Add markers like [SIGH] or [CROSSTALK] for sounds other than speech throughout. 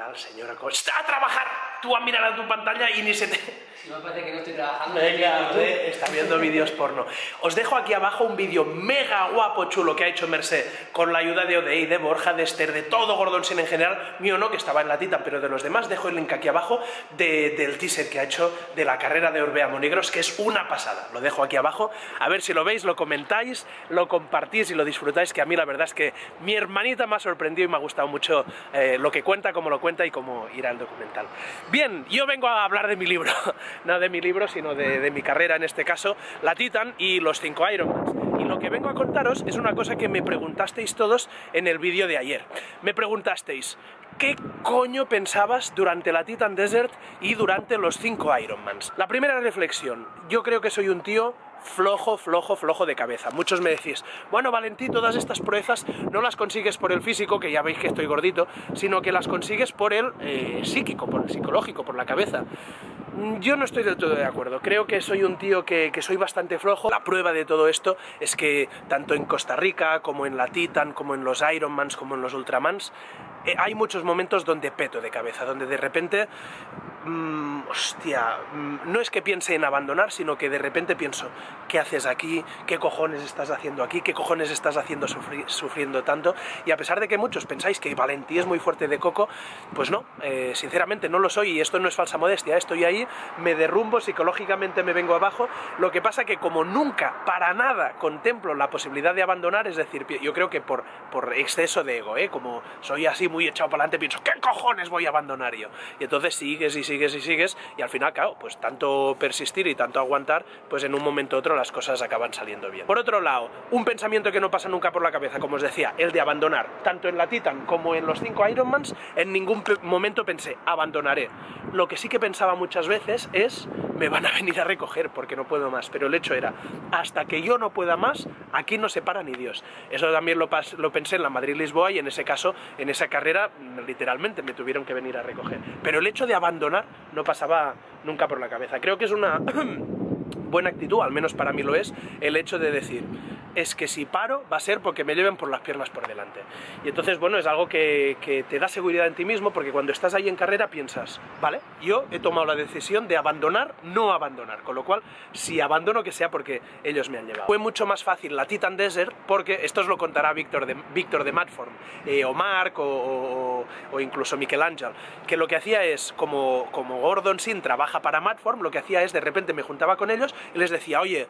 tal, señora? ¿Cómo está a trabajar? Tú a mirar a tu pantalla y ni se te... Si me parece que no estoy trabajando. Venga, usted está viendo vídeos porno. Os dejo aquí abajo un vídeo mega guapo, chulo, que ha hecho Merced con la ayuda de Odei, de Borja, de Esther, de todo Gordon Sin en general, mío no, que estaba en la tita, pero de los demás dejo el link aquí abajo de- del teaser que ha hecho de la carrera de Orbea Monegros, que es una pasada. Lo dejo aquí abajo, a ver si lo veis, lo comentáis, lo compartís y lo disfrutáis, que a mí la verdad es que mi hermanita me ha sorprendido y me ha gustado mucho eh, lo que cuenta, cómo lo cuenta y cómo irá el documental. Bien, yo vengo a hablar de mi libro, [LAUGHS] no de mi libro, sino de, de mi carrera en este caso, la Titan y los 5 Ironmans. Y lo que vengo a contaros es una cosa que me preguntasteis todos en el vídeo de ayer. Me preguntasteis, ¿qué coño pensabas durante la Titan Desert y durante los 5 Ironmans? La primera reflexión, yo creo que soy un tío flojo, flojo, flojo de cabeza. Muchos me decís, bueno, Valentí, todas estas proezas no las consigues por el físico, que ya veis que estoy gordito, sino que las consigues por el eh, psíquico, por el psicológico, por la cabeza. Mm, Yo no estoy del todo de acuerdo. Creo que soy un tío que, que soy bastante flojo. La prueba de todo esto es que tanto en Costa Rica, como en la Titan, como en los Ironmans, como en los Ultramans, eh, hay muchos momentos donde peto de cabeza, donde de repente, mm, hostia, mm, no es que piense en abandonar, sino que de repente pienso, ¿qué haces aquí? ¿Qué cojones estás haciendo aquí? ¿Qué cojones estás haciendo sufri- sufriendo tanto? Y a pesar de que muchos pensáis que Valentí es muy fuerte de coco, pues no, eh, sinceramente no lo soy y esto no es falsa modestia, estoy ahí, me derrumbo, psicológicamente me vengo abajo, lo que pasa que como nunca, para nada, contemplo la posibilidad de abandonar, es decir, yo creo que por, por exceso de ego, ¿eh? como soy así muy echado para adelante, pienso, ¿qué cojones voy a abandonar yo? Y entonces sigues y sigues y sigues y al final, claro, pues tanto persistir y tanto aguantar, pues en un momento u otro las cosas acaban saliendo bien. Por otro lado, un pensamiento que no pasa nunca por la cabeza, como os decía, el de abandonar, tanto en la Titan como en los 5 Ironmans, en ningún momento pensé, abandonaré. Lo que sí que pensaba muchas veces es, me van a venir a recoger porque no puedo más, pero el hecho era, hasta que yo no pueda más, aquí no se para ni Dios. Eso también lo, lo pensé en la Madrid-Lisboa y en ese caso, en esa carrera, literalmente me tuvieron que venir a recoger. Pero el hecho de abandonar no pasaba nunca por la cabeza. Creo que es una [CLEARS THROAT] buena actitud, al menos para mí lo es, el hecho de decir, es que si paro va a ser porque me lleven por las piernas por delante. Y entonces, bueno, es algo que, que te da seguridad en ti mismo porque cuando estás ahí en carrera piensas, vale, yo he tomado la decisión de abandonar, no abandonar, con lo cual, si abandono que sea porque ellos me han llevado. Fue mucho más fácil la Titan Desert porque, esto os lo contará Víctor de, de Matform, eh, o Marc, o, o- o incluso Miquel Ángel, que lo que hacía es, como, como Gordon Sin trabaja para Matform, lo que hacía es, de repente me juntaba con ellos y les decía, oye,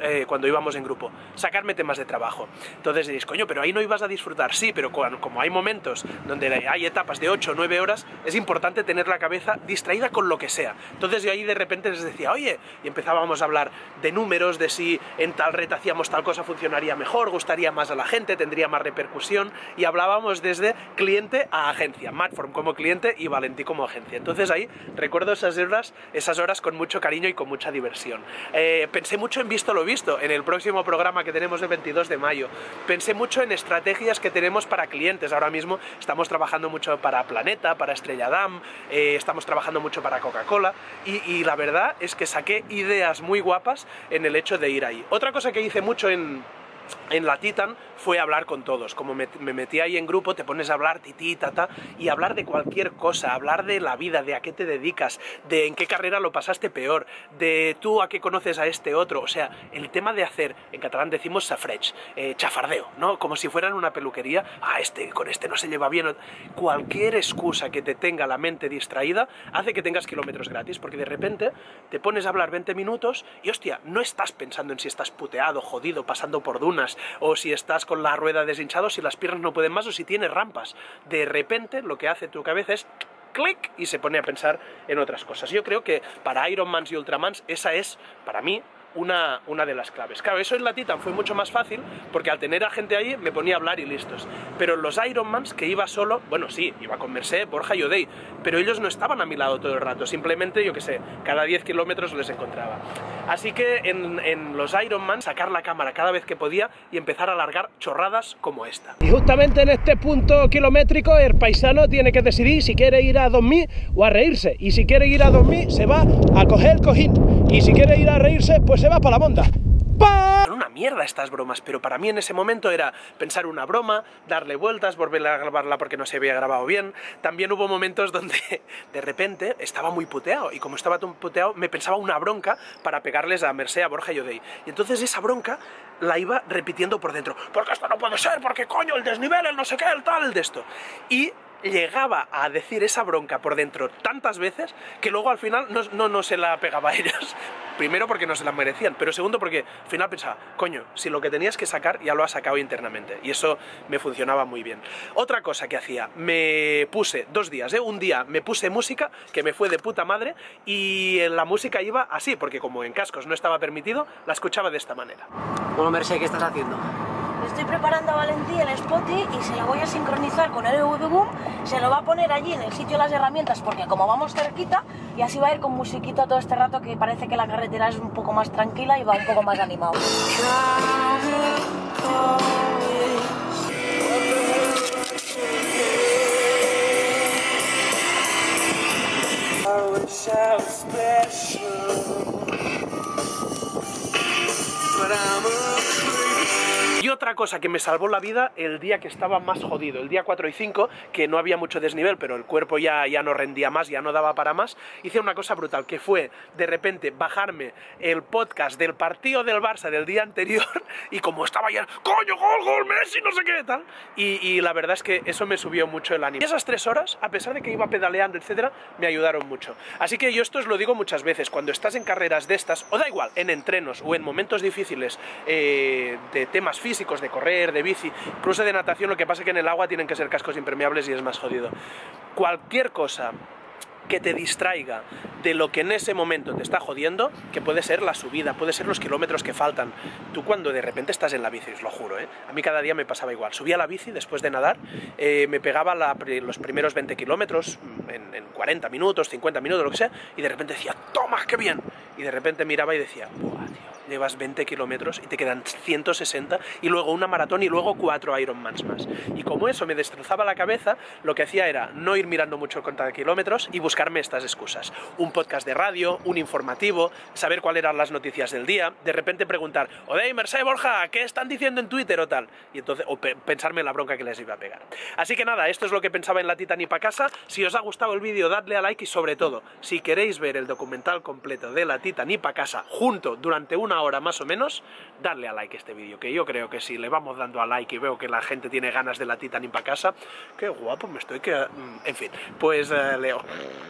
eh, cuando íbamos en grupo, sacarme temas de trabajo. Entonces diréis, coño, pero ahí no ibas a disfrutar. Sí, pero como hay momentos donde hay etapas de 8 o 9 horas, es importante tener la cabeza distraída con lo que sea. Entonces yo ahí de repente les decía, oye, y empezábamos a hablar de números, de si en tal red hacíamos tal cosa funcionaría mejor, gustaría más a la gente, tendría más repercusión, y hablábamos desde cliente a agencia, Matform como cliente y Valentí como agencia. Entonces ahí recuerdo esas horas, esas horas con mucho cariño y con mucha diversión. Eh, pensé mucho en Visto lo Visto, en el próximo programa que tenemos el 22 de mayo. Pensé mucho en estrategias que tenemos para clientes. Ahora mismo estamos trabajando mucho para Planeta, para Estrella Damm, eh, estamos trabajando mucho para Coca-Cola y, y la verdad es que saqué ideas muy guapas en el hecho de ir ahí. Otra cosa que hice mucho en, en la Titan fue hablar con todos. Como me, me metí ahí en grupo, te pones a hablar tití, tata, y hablar de cualquier cosa, hablar de la vida, de a qué te dedicas, de en qué carrera lo pasaste peor, de tú a qué conoces a este otro. O sea, el tema de hacer, en catalán decimos safrech, eh, chafardeo, ¿no? Como si fueran una peluquería, ah, este con este no se lleva bien. Cualquier excusa que te tenga la mente distraída hace que tengas kilómetros gratis, porque de repente te pones a hablar 20 minutos y hostia, no estás pensando en si estás puteado, jodido, pasando por dunas, o si estás con la rueda deshinchado, si las piernas no pueden más, o si tienes rampas. De repente lo que hace tu cabeza es clic y se pone a pensar en otras cosas. Yo creo que para Ironmans y Ultramans esa es, para mí, una, una de las claves. Claro, eso en la Titan fue mucho más fácil porque al tener a gente ahí me ponía a hablar y listos. Pero en los Ironmans, que iba solo, bueno, sí, iba con Merced, Borja y Odey, pero ellos no estaban a mi lado todo el rato, simplemente, yo qué sé, cada 10 kilómetros les encontraba. Así que en, en los Ironman sacar la cámara cada vez que podía y empezar a largar chorradas como esta. Y justamente en este punto kilométrico el paisano tiene que decidir si quiere ir a dormir o a reírse. Y si quiere ir a dormir se va a coger el cojín. Y si quiere ir a reírse pues se va para la monda. ¡Pa! Una mierda estas bromas, pero para mí en ese momento era pensar una broma, darle vueltas, volver a grabarla porque no se había grabado bien. También hubo momentos donde [LAUGHS] de repente estaba muy puteado y como estaba tan puteado me pensaba una bronca para pegarles a Merced, a Borja y Odey. Y entonces esa bronca la iba repitiendo por dentro, porque esto no puede ser, porque coño, el desnivel, el no sé qué, el tal, el de esto. Y llegaba a decir esa bronca por dentro tantas veces que luego al final no, no, se la pegaba a ellos. [LAUGHS] Primero porque no se la merecían, pero segundo porque al final pensaba, coño, si lo que tenías que sacar ya lo has sacado internamente. Y eso me funcionaba muy bien. Otra cosa que hacía, me puse dos días, ¿eh? un día me puse música que me fue de puta madre y la música iba así, porque como en cascos no estaba permitido, la escuchaba de esta manera. Bueno, Merced, ¿qué estás haciendo? Estoy preparando a Valentí el Spotty y se lo voy a sincronizar con el EV Boom. Se lo va a poner allí en el sitio de las herramientas porque como vamos cerquita y así va a ir con musiquita todo este rato que parece que la carretera es un poco más tranquila y va un poco más animado. Cosa que me salvó la vida el día que estaba más jodido, el día 4 y 5, que no había mucho desnivel, pero el cuerpo ya, ya no rendía más, ya no daba para más, hice una cosa brutal, que fue de repente bajarme el podcast del partido del Barça del día anterior [LAUGHS] y como estaba ya, coño, gol, gol, Messi, no sé qué, tal. Y, la verdad es que eso me subió mucho el ánimo. Y esas tres horas, a pesar de que iba pedaleando, etcétera, me ayudaron mucho. Así que yo esto os lo digo muchas veces, cuando estás en carreras de estas, o da igual, en entrenos o en momentos difíciles eh, de temas físicos, correr, de bici, incluso de natación, lo que pasa es que en el agua tienen que ser cascos impermeables y es más jodido. Cualquier cosa que te distraiga de lo que en ese momento te está jodiendo, que puede ser la subida, puede ser los kilómetros que faltan. Tú cuando de repente estás en la bici, os lo juro, ¿eh? a mí cada día me pasaba igual. Subía la bici después de nadar, eh, me pegaba los primeros 20 kilómetros en, en, 40 minutos, 50 minutos, lo que sea, y de repente decía, toma, qué bien. Y de repente miraba y decía, buah, tío, llevas 20 kilómetros y te quedan 160 y luego una maratón y luego cuatro Ironmans más. Y como eso me destrozaba la cabeza, lo que hacía era no ir mirando mucho el de kilómetros y buscarme estas excusas. Un podcast de radio, un informativo, saber cuáles eran las noticias del día, de repente preguntar, Odey, Merced, Borja, ¿qué están diciendo en Twitter o tal? Y entonces, o pe pensarme en la bronca que les iba a pegar. Así que nada, esto es lo que pensaba en la Titanic para casa. Si os ha gustado el vídeo, dadle a like y sobre todo, si queréis ver el documental completo de la Titanic para casa junto durante una hora más o menos, darle a like a este vídeo, que yo creo que si le vamos dando a like y veo que la gente tiene ganas de la Titanic para casa, qué guapo me estoy que... En fin, pues eh, leo.